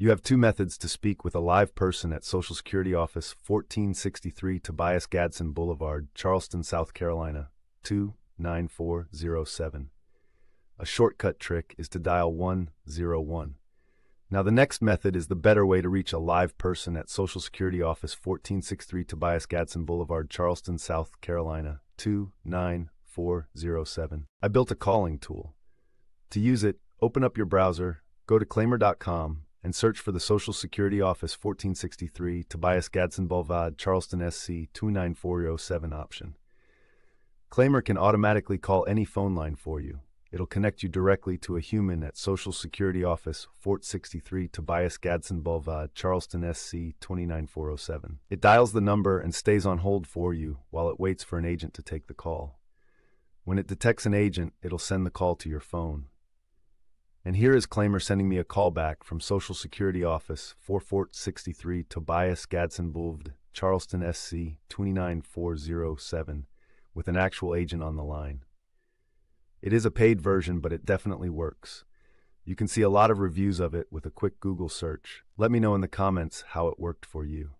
You have two methods to speak with a live person at Social Security Office 1463 Tobias Gadson Boulevard, Charleston, South Carolina 29407. A shortcut trick is to dial 101. Now, the next method is the better way to reach a live person at Social Security Office 1463 Tobias Gadson Boulevard, Charleston, South Carolina 29407. I built a calling tool. To use it, open up your browser, go to claimyr.com, and search for the Social Security Office 1463 Tobias Gadson Boulevard, Charleston SC 29407 option. Claimyr can automatically call any phone line for you. It'll connect you directly to a human at Social Security Office, Fort 63, Tobias Gadson Boulevard, Charleston, SC 29407. It dials the number and stays on hold for you while it waits for an agent to take the call. When it detects an agent, it'll send the call to your phone. And here is Claimyr sending me a call back from Social Security Office, 4463 Tobias Gadson Boulevard, Charleston, SC 29407, with an actual agent on the line. It is a paid version, but it definitely works. You can see a lot of reviews of it with a quick Google search. Let me know in the comments how it worked for you.